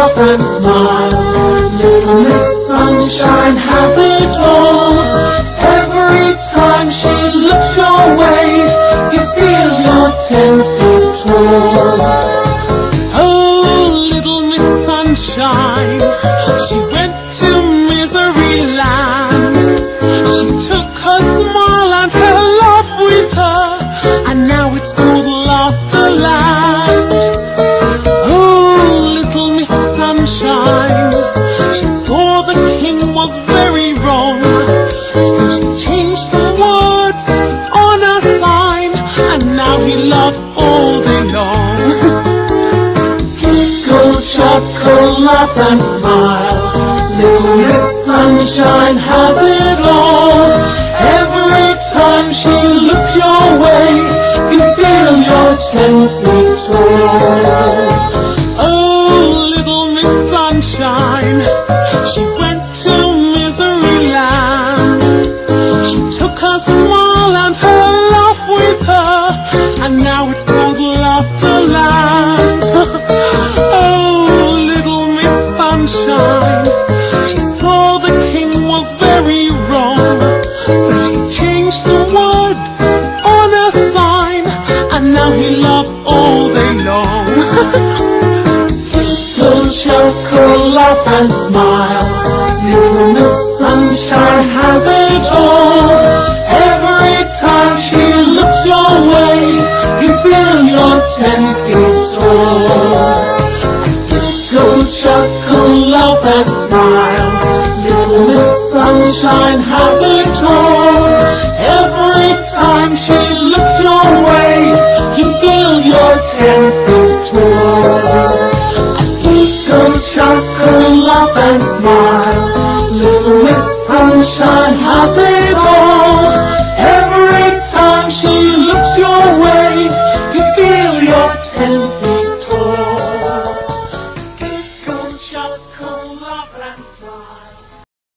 and smile. Little Miss Sunshine has it all. Every time she looks your way, you feel you're ten feet tall. Oh, little Miss Sunshine, she went to misery land. She took her smile and her laugh and smile. Little Miss Sunshine has it all. Every time she looks your way, you feel you're ten feet tall. Oh, little Miss Sunshine, she went to misery land. She took her smile and her laugh with her, and now it's called Laughter Land. Now he loves all day long. Go chuckle, laugh and smile. Little Miss Sunshine has it all. Every time she looks your way, you feel you're ten feet tall. Go chuckle, laugh and smile. Little Miss Sunshine has it all. up and smile. Little Miss Sunshine has it.